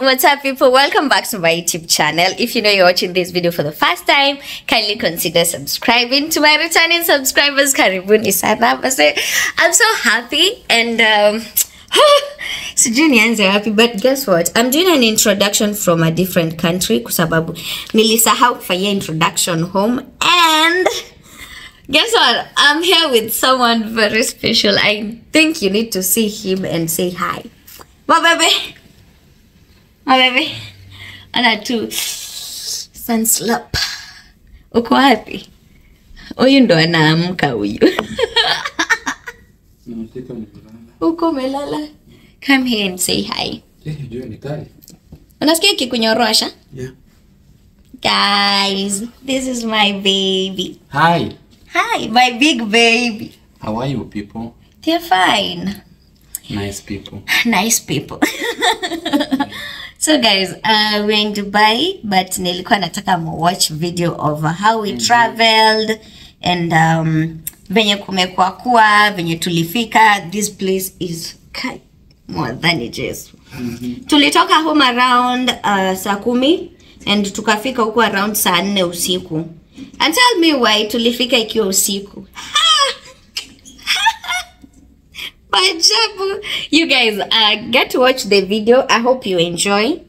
what's up people? Welcome back to my youtube channel. If you know you're watching this video for the first time kindly consider subscribing to my returning subscribers karibuni sana. I'm so happy and um sijui nianze wapi but guess what? I'm doing an introduction from a different country kwa sababu nilisahau kufanyia introduction home and guess what? I'm here with someone very special. I think you need to see him and say hi. Bye, baby my baby ana tu sunslap uko wapi? Huyu ndo anaamka huyu. Uko umelala. Come here and say hi. Eh, unasikia kikunyorosha? Yeah. guys this is my baby. Hi. hi my big baby. How are you people? they're fine. Nice people. nice people so guys uh, we're in dubai but nilikuwa nataka watch video of how we traveled and um, venye kumekuwa kuwa venye tulifika. This place is more than it is. Mm -hmm. tulitoka home around uh, saa kumi and tukafika huku around saa nne usiku. And tell me why tulifika ikiwa usiku Majabu. You guys uh, get to watch the video. I hope you enjoy.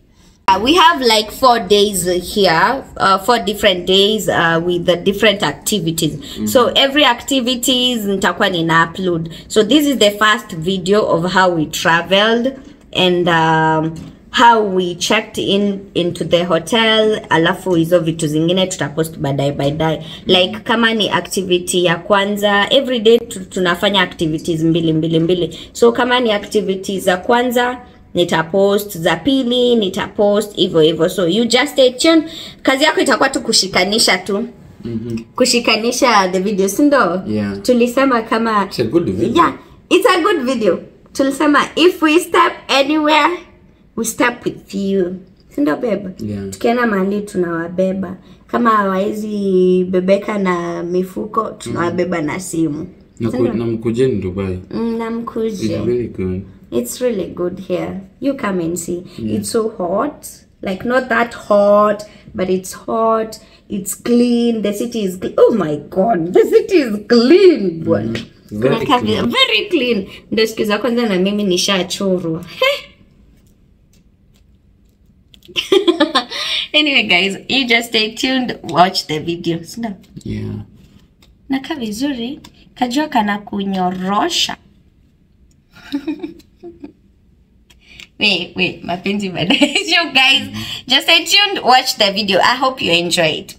Uh, we have like four days here, uh, four different days uh, with the different activities. So every activities nitakuwa nina upload. So this is the first video of how we traveled and um, how we checked in into the hotel alafu hizo vitu zingine tutapost baadaye baadaye. Like kama ni activity ya kwanza every day tunafanya activities mbili mbili mbili. So kama ni activities za kwanza nitapost za pili nitapost hivyo hivyo so you just stay tuned. Kazi yako itakuwa tu kushikanisha tu. Kushikanisha the video sindo Yeah. tulisema kama It's a good video. yeah it's a good video. Tulisema if we step anywhere we step with you sindo beba Yeah. tukienda mahali tunawabeba. Kama hawawezi bebeka na mifuko tunawabeba na simu. Na ku- na mkujeni Dubai. Mm, It's really good. it's really good here. You come and see. It's so hot. Like not that hot but it's hot. It's clean. The city is clean. oh my god the city is clean bwana Very clean. very clean. Ndio siku za kwanza na mimi nishachorwa anyway guys you just stay tuned watch the video Sindio? Yeah. nakaa vizuri kajua kana kunyorosha wait wait mapenzi baadaye so guys just stay tuned watch the video i hope you enjoy it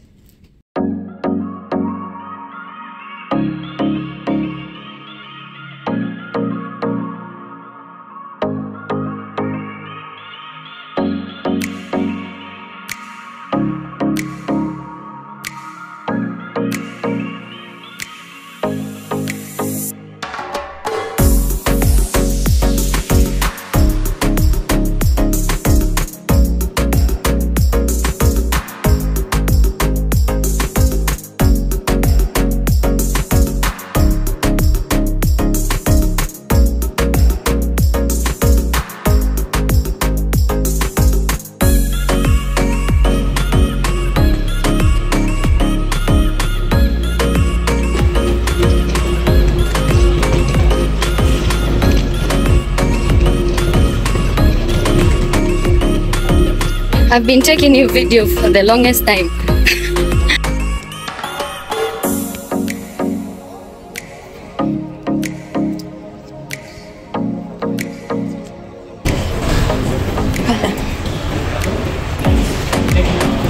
I've been taking your video for the longest time.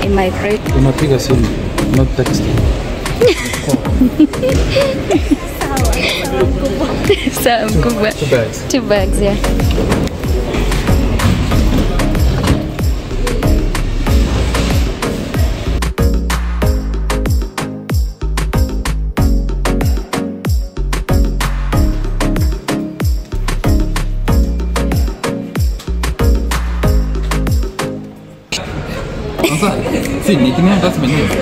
Am I right? Unapiga simu, not texting. Sawa mkubwa. Two bags. Two bags, yeah. Sì, mi teniamo da smenuto.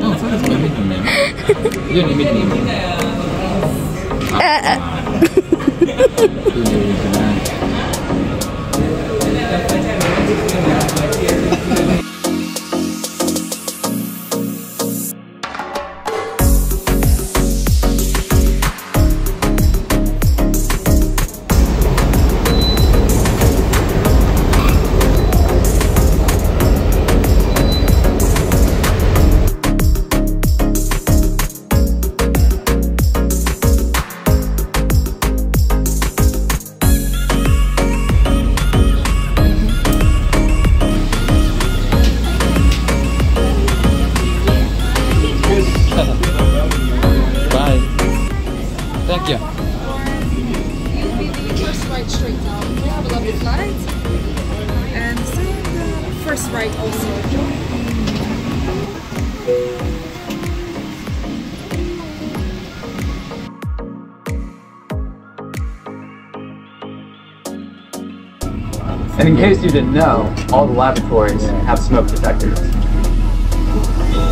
No, solo smenuto me. Io ne mi teniamo. Ah. Tu ne mi teniamo. And in case you didn't know, all the lavatories have smoke detectors.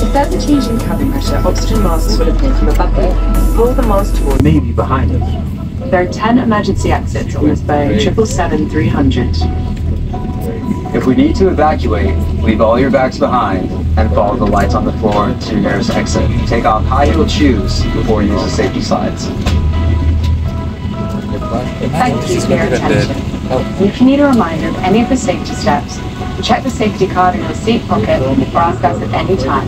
If there's a change in cabin pressure, oxygen masks will appear from above you. Pull the mask toward Maybe behind us. There are 10 emergency exits on this Boeing 777-300. If we need to evacuate, leave all your bags behind and follow the lights on the floor to your nearest exit. Take off high-heeled shoes before you use the safety slides. Thank you for your attention. If you need a reminder of any of the safety steps, check the safety card in your seat pocket or ask us at any time.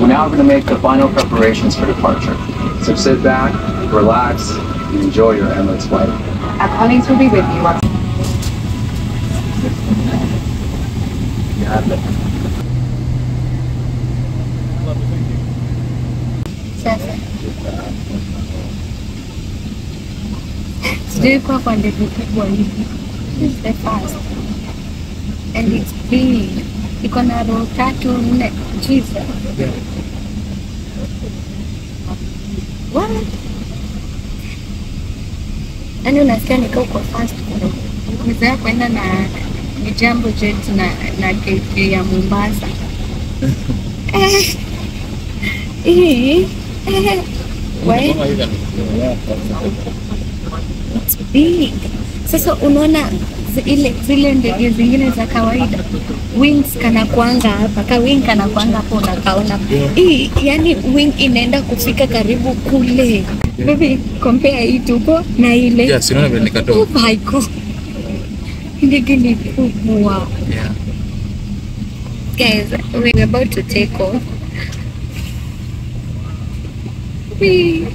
We're now going to make the final preparations for departure. So sit back, relax, and enjoy your Emirates flight. Our colleagues will be with you once Sasa sijui kwa kwa ndege kubwa hivi. This is the first and it's big. Iko na row tatu nne. Jesus. What? Yaani unasikia nika uko fast kidogo. Nizoea kwenda na Jambojet na na KK ya Mombasa. Eh. Hii. Eh. Wewe It's big. Sasa unaona zile ile zile ndege zingine za kawaida wings kana kuanga hapa ka wing kana kuanga hapo unakaona hii yani wing inaenda kufika karibu kule. Baby compare hii tupo na ile. Yeah, si unaona vile nikatoa. oh my god ndege ni kubwa. Yeah. guys we're about to take off. Whee!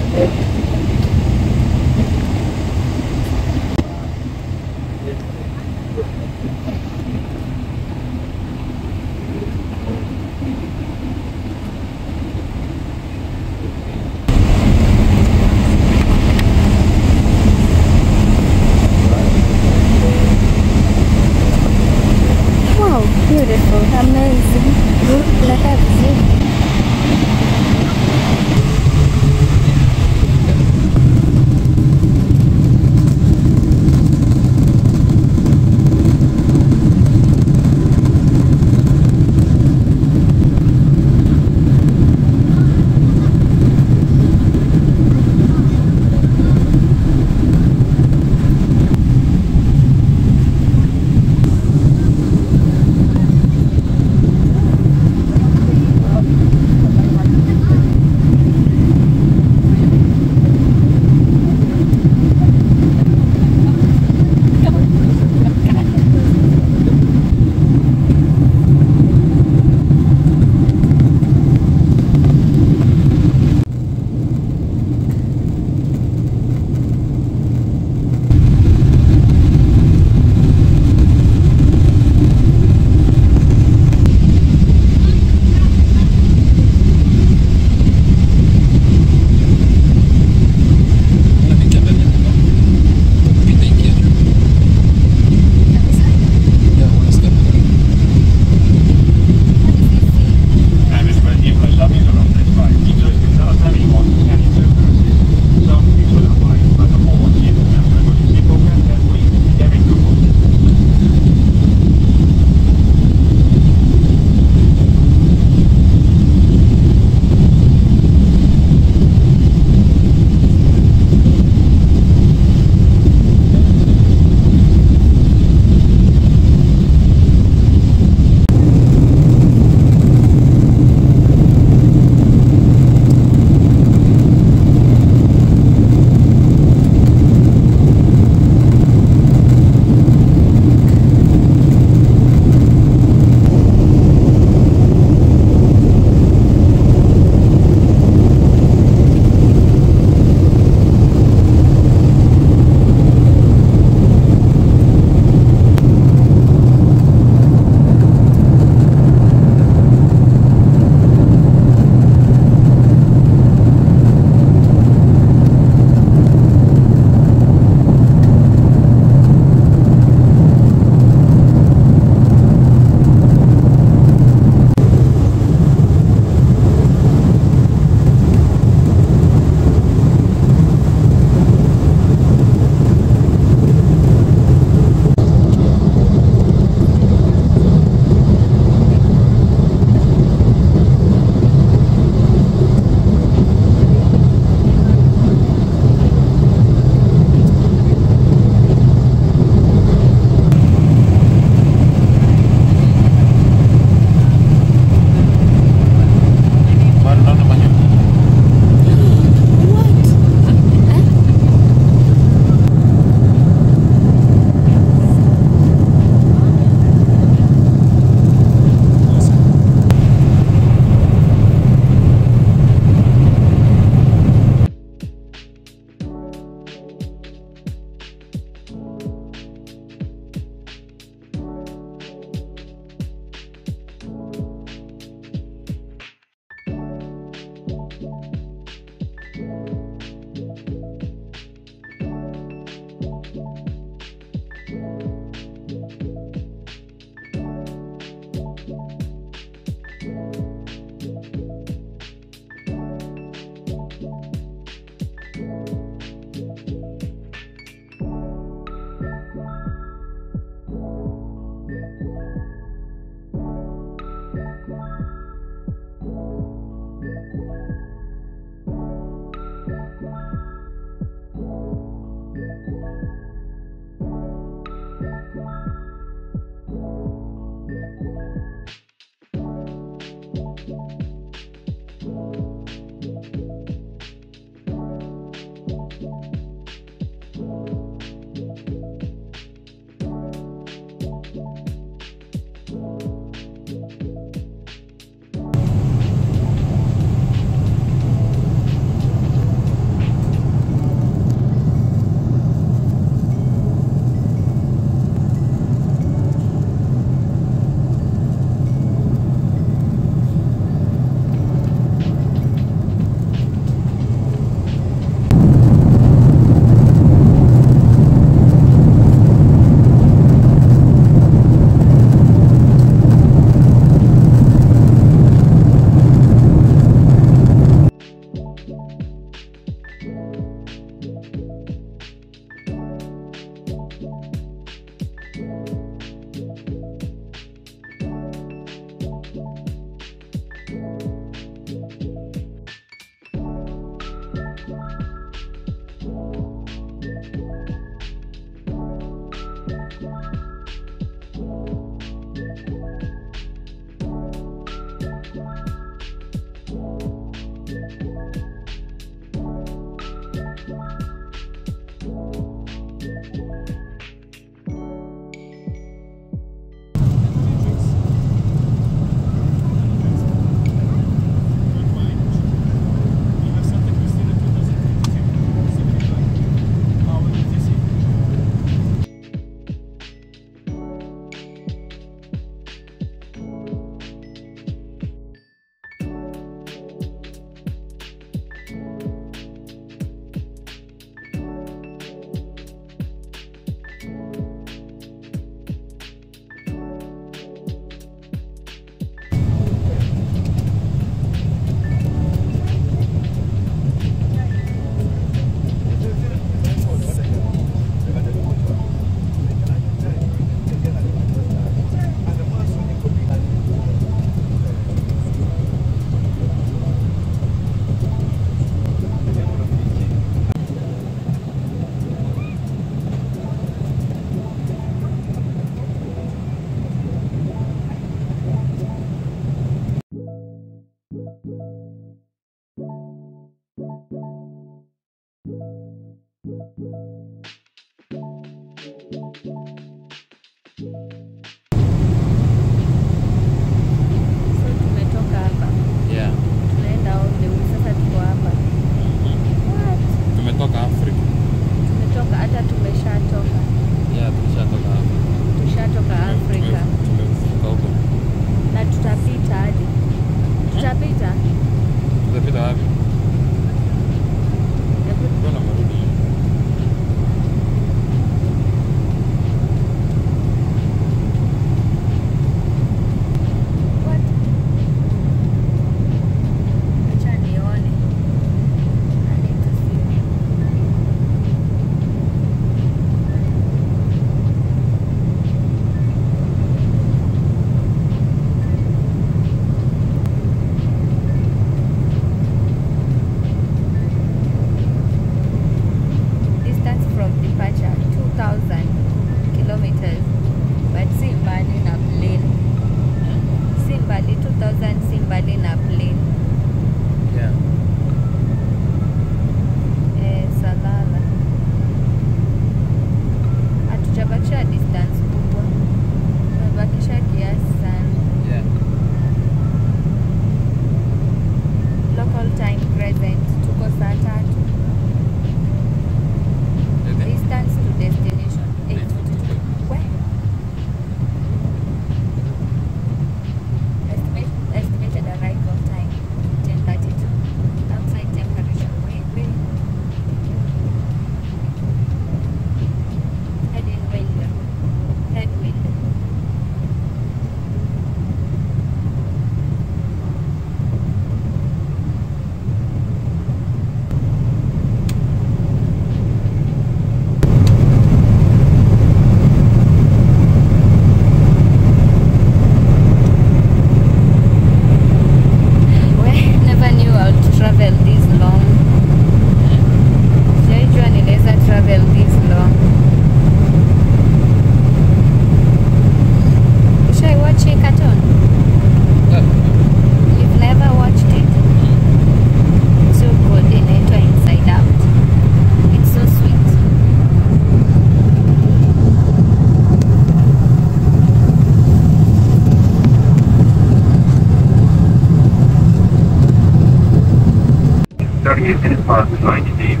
38 minutes past 9 in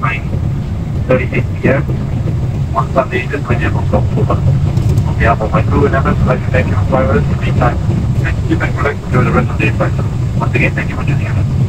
9.38 p.m. One Sunday, the 20th of October. On behalf of my crew and members, I'd like to thank you for your time. Thank you and relax enjoy the rest of the day flight. Once again, thank you for joining us.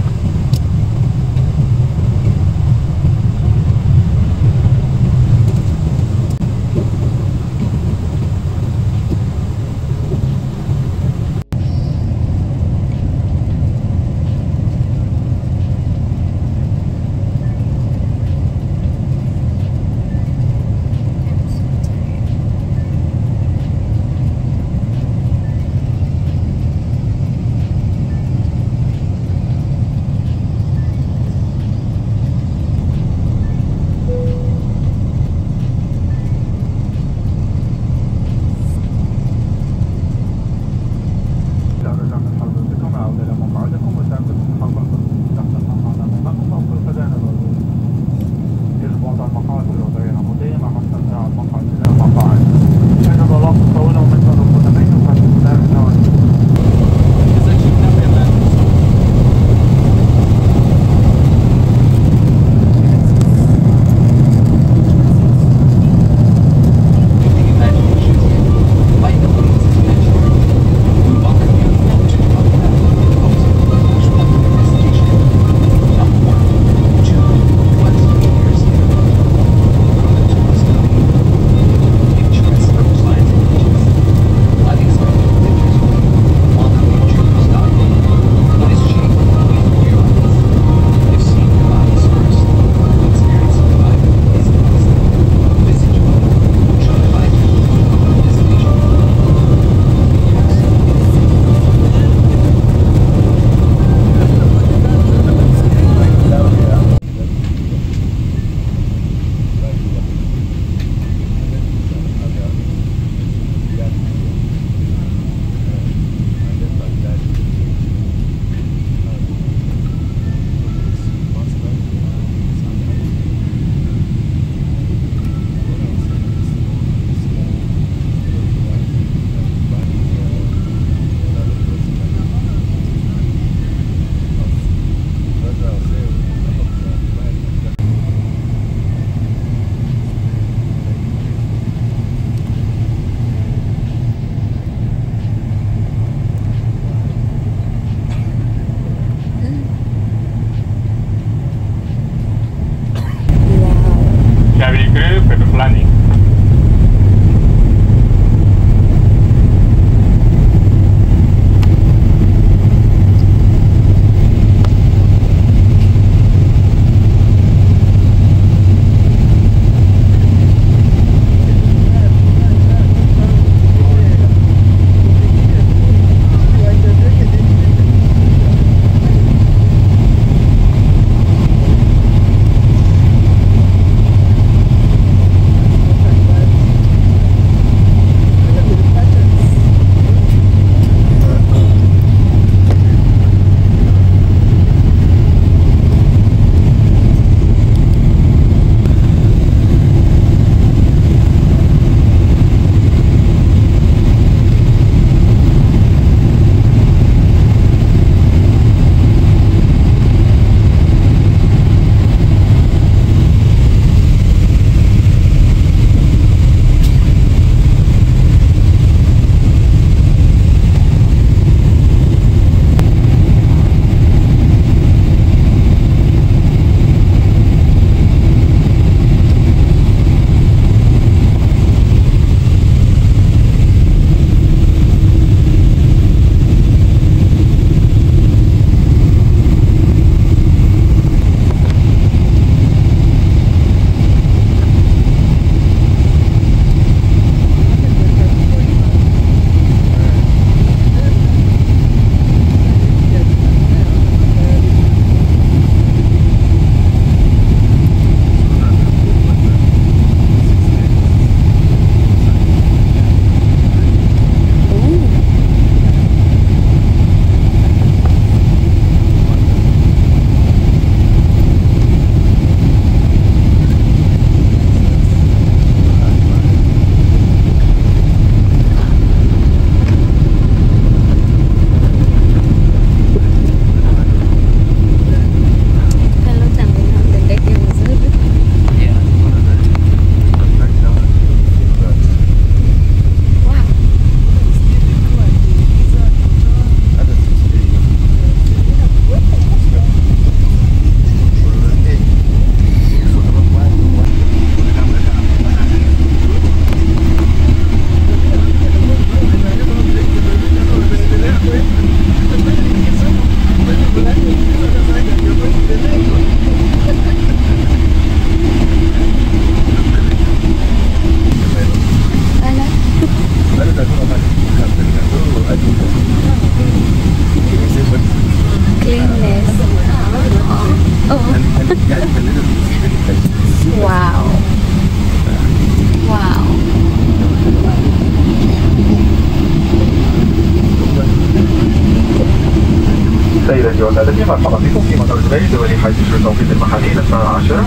مرحبا بكم في مطار دبي الدولي حيث التوقيت المحلي الساعة 10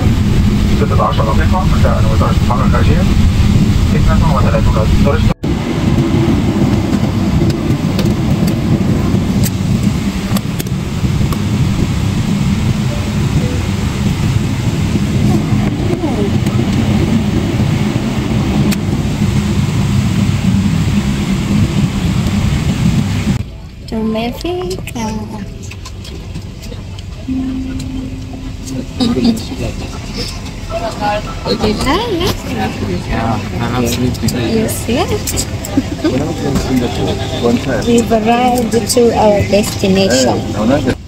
16 دقيقة مساء وزارة الحركة الخارجية 32 درجة Tumefika. Ulilala? We've arrived to our destination.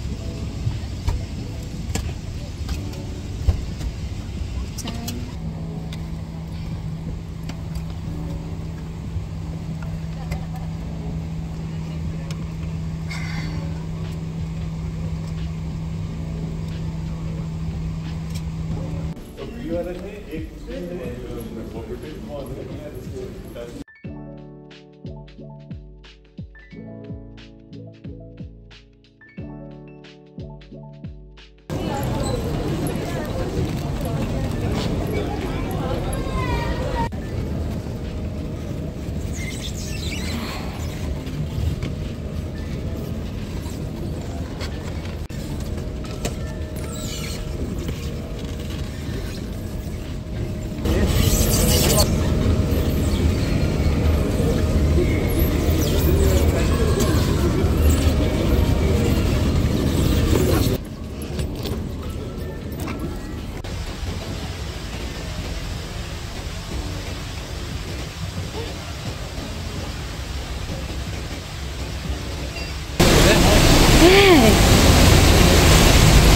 URL में एक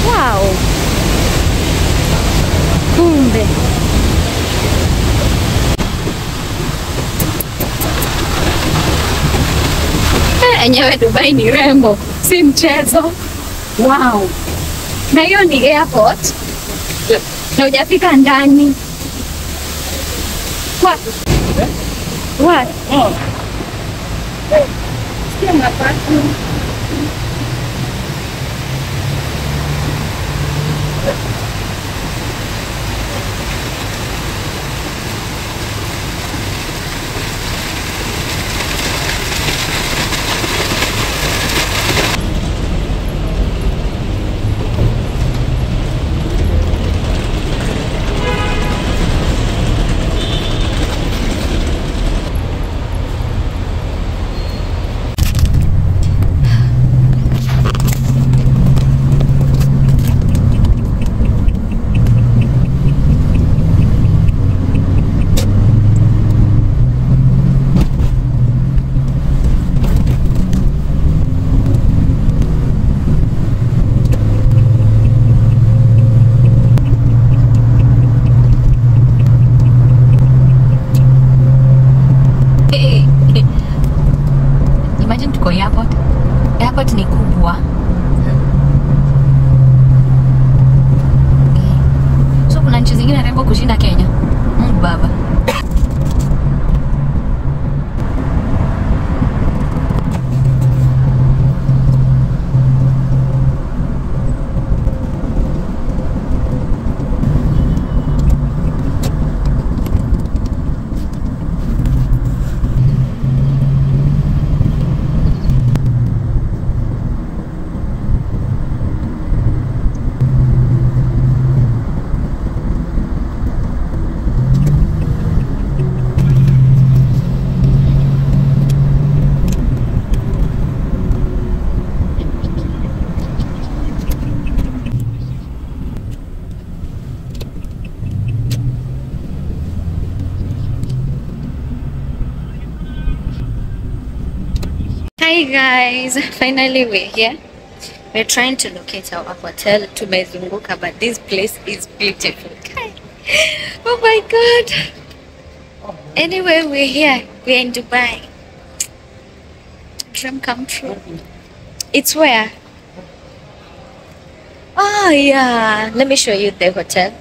Wow. Kumbe. Enyewe Dubai ni rembo, si mchezo. Wow. Na hiyo ni airport. Na hujafika ndani. Mabati. Guys, finally we're here. We're trying to locate our hotel. to Tumezunguka, but this place is beautiful. Oh my god. Anyway, we're here. We're in Dubai. Dream come true. It's where? Oh yeah. Let me show you the hotel.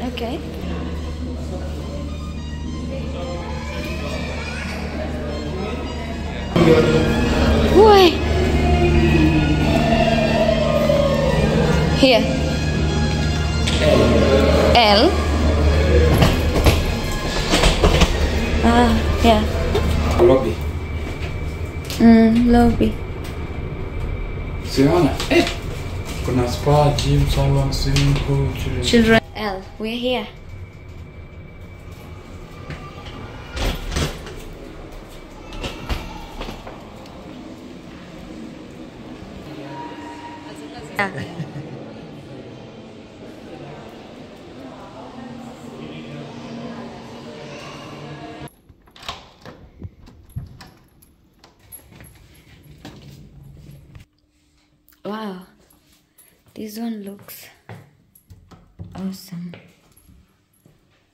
Okay. Why? Here. L. Ah, yeah. Lobby. Mm, lobby. Siona? Eh. Kuna spa, gym, salon, swimming pool, children. Children. L. We're here. Wow, this one looks awesome.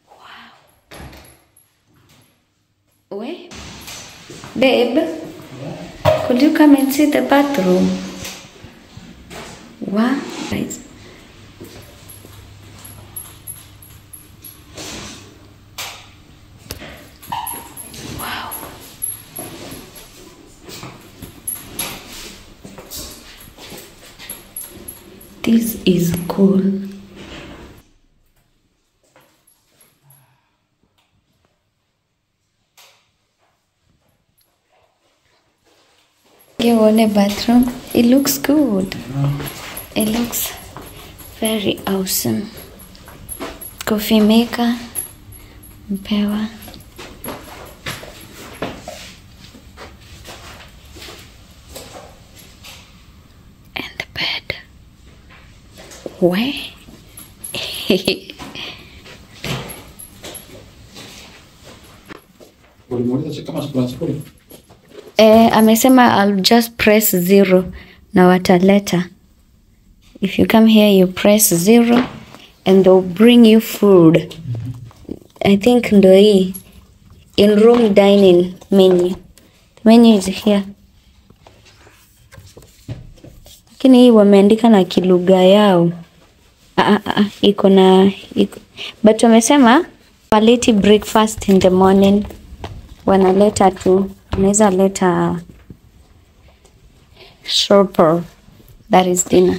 Wow. Wait, babe, could you come and see the bathroom? What? Wow. This is cool. Want a bathroom? It looks good. It looks very awesome. Coffee maker. Mpewa. And the bed. Where? Ulimuuliza kama kuna sifuri? Eh, amesema I'll just press zero na wataleta. If you come here you press zero and they'll bring you food. I think ndo hii in room dining menu. The menu is here. Lakini hii wameandika na kilugha yao. Ah, ah, ah, iko na iko. But wamesema waleti breakfast in the morning wanaleta tu wanaweza leta shopper that is dinner